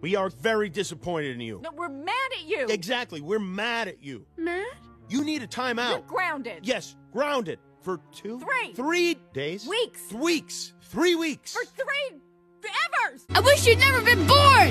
We are very disappointed in you. No, we're mad at you. Exactly. We're mad at you. Mad? You need a timeout. You're grounded. Yes, grounded for two, Three. three days, Weeks. weeks, three weeks. For three evers. I wish you'd never been born!